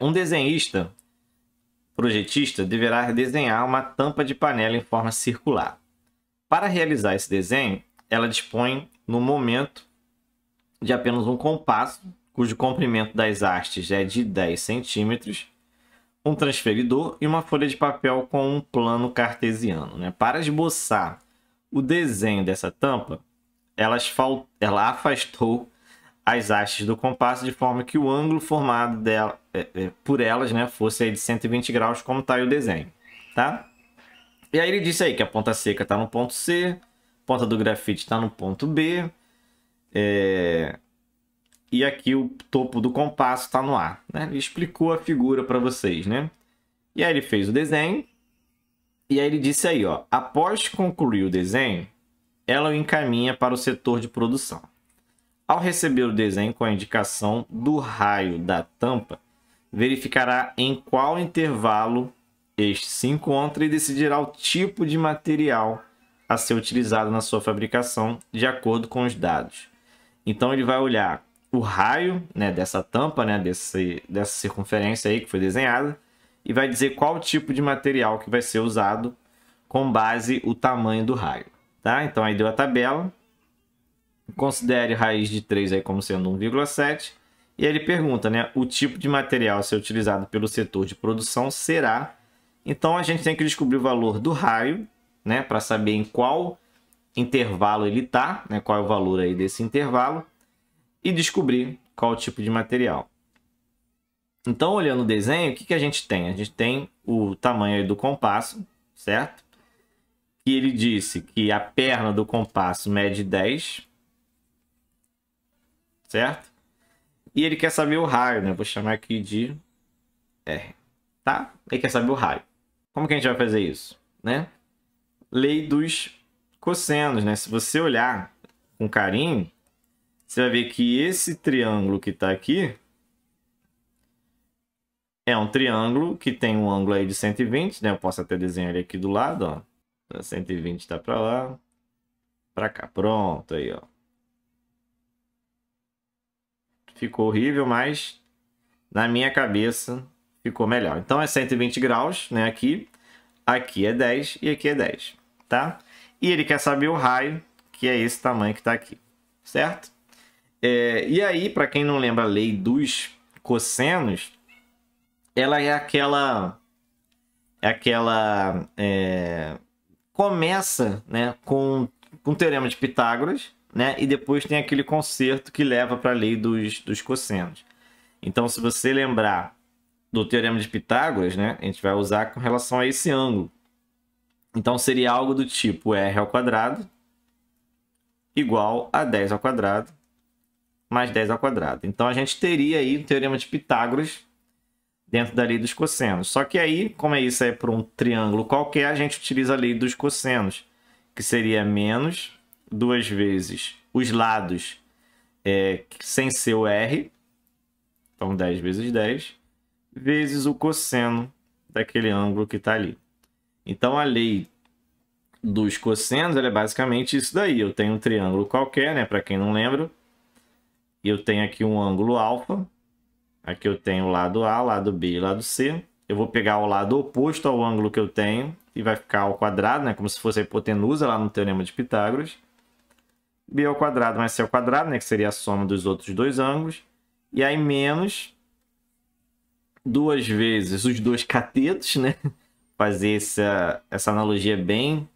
Um desenhista projetista deverá desenhar uma tampa de panela em forma circular. Para realizar esse desenho, ela dispõe no momento de apenas um compasso, cujo comprimento das hastes é de 10 centímetros, um transferidor e uma folha de papel com um plano cartesiano. Né? Para esboçar o desenho dessa tampa, ela afastou as hastes do compasso de forma que o ângulo formado dela, é, é, por elas né, fosse de 120 graus, como está aí o desenho. Tá? E aí ele disse aí que a ponta seca está no ponto C, a ponta do grafite está no ponto B, é... e aqui o topo do compasso está no A. Né? Ele explicou a figura para vocês. Né? E aí ele fez o desenho, e aí ele disse aí, ó, após concluir o desenho, ela o encaminha para o setor de produção. Ao receber o desenho com a indicação do raio da tampa, verificará em qual intervalo este se encontra e decidirá o tipo de material a ser utilizado na sua fabricação de acordo com os dados. Então ele vai olhar o raio né, dessa tampa, né, desse, dessa circunferência aí que foi desenhada, e vai dizer qual tipo de material que vai ser usado com base o tamanho do raio. Tá? Então aí deu a tabela, Considere raiz de 3 aí como sendo 1,7. E aí ele pergunta, né? O tipo de material a ser utilizado pelo setor de produção será. Então a gente tem que descobrir o valor do raio, né? Para saber em qual intervalo ele está, né? Qual é o valor aí desse intervalo. E descobrir qual o tipo de material. Então, olhando o desenho, o que, que a gente tem? A gente tem o tamanho do compasso, certo? Que ele disse que a perna do compasso mede 10 certo? E ele quer saber o raio, né? Vou chamar aqui de R, tá? Ele quer saber o raio. Como que a gente vai fazer isso, né? Lei dos cossenos, né? Se você olhar com carinho, você vai ver que esse triângulo que está aqui é um triângulo que tem um ângulo aí de 120, né? Eu posso até desenhar ele aqui do lado, ó. 120 está para lá, para cá. Pronto, aí, ó. Ficou horrível, mas na minha cabeça ficou melhor. Então é 120 graus, né? Aqui, aqui é 10 e aqui é 10, tá? E ele quer saber o raio, que é esse tamanho que está aqui, certo? É, e aí, para quem não lembra a lei dos cossenos, ela é aquela, é aquela, é, começa, né, com, com o teorema de Pitágoras, né? E depois tem aquele conserto que leva para a lei dos, dos cossenos. Então, se você lembrar do teorema de Pitágoras, né? A gente vai usar com relação a esse ângulo. Então, seria algo do tipo r ao quadrado igual a 10 ao quadrado mais 10 ao quadrado. Então, a gente teria aí o teorema de Pitágoras dentro da lei dos cossenos. Só que aí, como é isso é para um triângulo qualquer, a gente utiliza a lei dos cossenos, que seria menos duas vezes os lados é, sem ser o R, então 10 vezes 10, vezes o cosseno daquele ângulo que está ali. Então a lei dos cossenos é basicamente isso daí. Eu tenho um triângulo qualquer, né? Para quem não lembra, eu tenho aqui um ângulo alfa. Aqui eu tenho o lado A, lado B e lado C. Eu vou pegar o lado oposto ao ângulo que eu tenho e vai ficar ao quadrado, né? Como se fosse a hipotenusa lá no teorema de Pitágoras b ao quadrado mais c ao quadrado, né, que seria a soma dos outros dois ângulos, e aí menos duas vezes os dois catetos, né? Fazer essa, essa analogia bem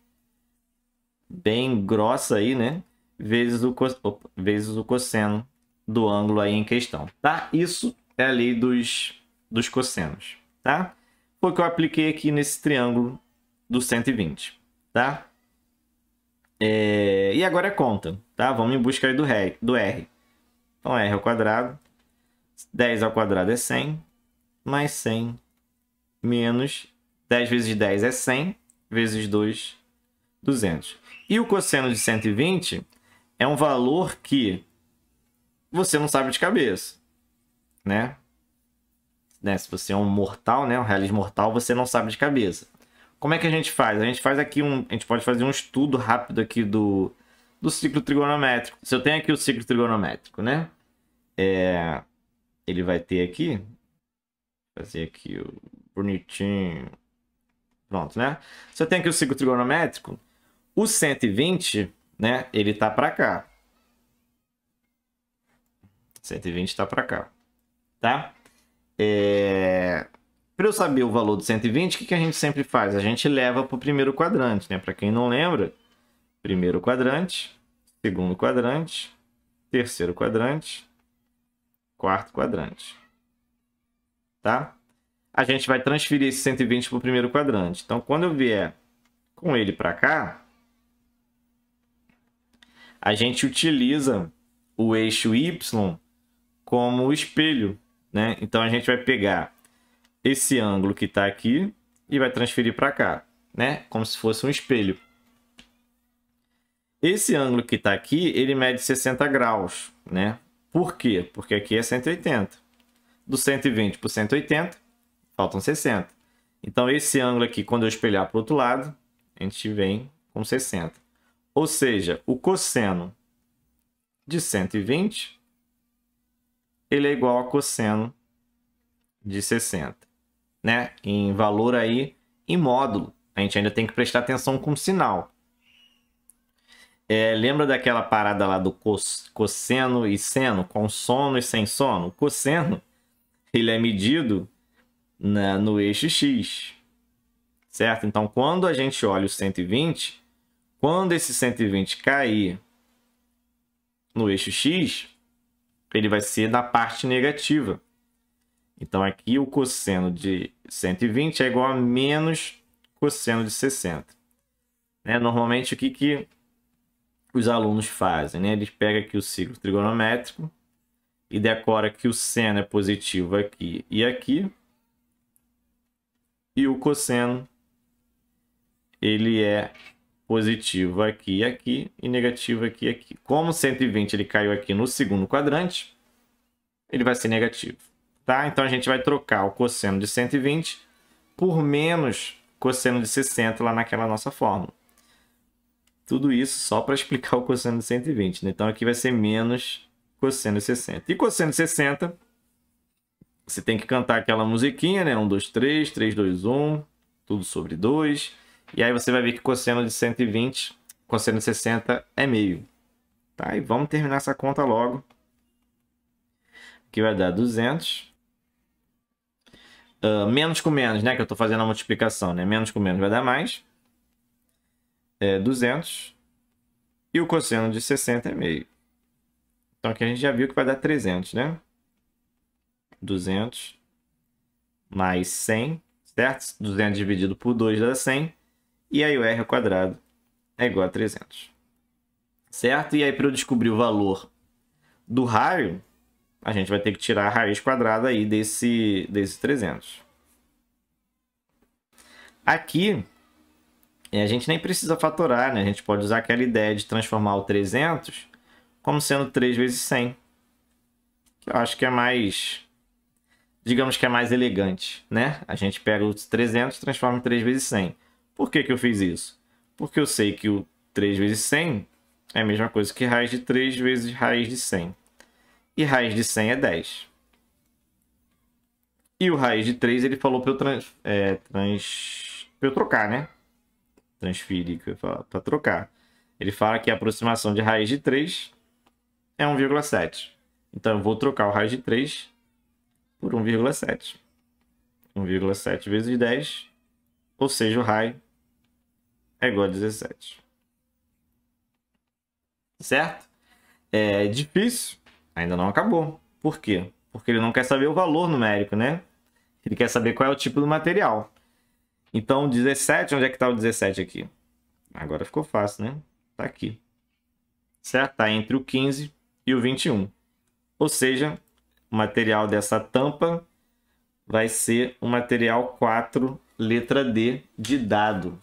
bem grossa aí, né? Vezes o, opa, vezes o cosseno do ângulo aí em questão, tá? Isso é a lei dos, dos cossenos, tá? Foi o que eu apliquei aqui nesse triângulo do 120, tá? É, e agora é conta, tá? Vamos em busca do, R, do R. Então, R ao quadrado, 10 ao quadrado é 100, mais 100 menos 10 vezes 10 é 100, vezes 2, 200. E o cosseno de 120 é um valor que você não sabe de cabeça, né? né? Se você é um mortal, né? um realismo mortal, você não sabe de cabeça. Como é que a gente faz? A gente faz aqui um. A gente pode fazer um estudo rápido aqui do, do ciclo trigonométrico. Se eu tenho aqui o ciclo trigonométrico, né? É, ele vai ter aqui. Fazer aqui o bonitinho. Pronto, né? Se eu tenho aqui o ciclo trigonométrico, o 120, né? Ele tá para cá. 120 está para cá, tá? É... Para eu saber o valor do 120, o que, que a gente sempre faz? A gente leva para o primeiro quadrante, né? Para quem não lembra, primeiro quadrante, segundo quadrante, terceiro quadrante, quarto quadrante, tá? A gente vai transferir esse 120 para o primeiro quadrante. Então, quando eu vier com ele para cá, a gente utiliza o eixo Y como espelho, né? Então a gente vai pegar esse ângulo que está aqui e vai transferir para cá, né? Como se fosse um espelho. Esse ângulo que está aqui, ele mede 60 graus, né? Por quê? Porque aqui é 180. Do 120 para o 180, faltam 60. Então, esse ângulo aqui, quando eu espelhar para o outro lado, a gente vem com 60. Ou seja, o cosseno de 120 ele é igual a cosseno de 60, né? Em valor aí em módulo. A gente ainda tem que prestar atenção com sinal. É, lembra daquela parada lá do cosseno e seno, com sono e sem sono? O cosseno ele é medido na, no eixo x, certo? Então, quando a gente olha o 120, quando esse 120 cair no eixo x, ele vai ser na parte negativa. Então, aqui o cosseno de 120 é igual a menos cosseno de 60. Né? Normalmente, o que, que os alunos fazem? Né? Eles pegam aqui o ciclo trigonométrico e decora que o seno é positivo aqui e aqui. E o cosseno ele é positivo aqui e aqui e negativo aqui e aqui. Como 120 ele caiu aqui no segundo quadrante, ele vai ser negativo. Tá? Então a gente vai trocar o cosseno de 120 por menos cosseno de 60 lá naquela nossa fórmula. Tudo isso só para explicar o cosseno de 120. Né? Então aqui vai ser menos cosseno de 60. E cosseno de 60, você tem que cantar aquela musiquinha, né? 1, 2, 3, 3, 2, 1, tudo sobre 2. E aí você vai ver que cosseno de 120, cosseno de 60 é meio. Tá? E vamos terminar essa conta logo. Que vai dar 200. Uh, menos com menos, né? Que eu estou fazendo a multiplicação, né? Menos com menos vai dar mais. É 200. E o cosseno de 60 é meio. Então aqui a gente já viu que vai dar 300, né? 200 mais 100, certo? 200 dividido por 2 dá 100. E aí o r ao quadrado é igual a 300. Certo? E aí para eu descobrir o valor do raio, a gente vai ter que tirar a raiz quadrada aí desse, desse 300. Aqui, a gente nem precisa fatorar, né? A gente pode usar aquela ideia de transformar o 300 como sendo 3 vezes 100. Que eu acho que é mais... Digamos que é mais elegante, né? A gente pega os 300 e transforma em 3 vezes 100. Por que, que eu fiz isso? Porque eu sei que o 3 vezes 100 é a mesma coisa que raiz de 3 vezes raiz de 100. E raiz de 100 é 10. E o raiz de 3 ele falou para eu, trans, é, trans, eu trocar, né? Transferir, para trocar. Ele fala que a aproximação de raiz de 3 é 1,7. Então eu vou trocar o raiz de 3 por 1,7. 1,7 vezes 10, ou seja, o raio é igual a 17. Certo? É difícil, ainda não acabou. Por quê? Porque ele não quer saber o valor numérico, né? Ele quer saber qual é o tipo do material. Então, 17, onde é que está o 17 aqui? Agora ficou fácil, né? Está aqui. Certo? Está entre o 15 e o 21. Ou seja, o material dessa tampa vai ser o material 4 letra D de dado.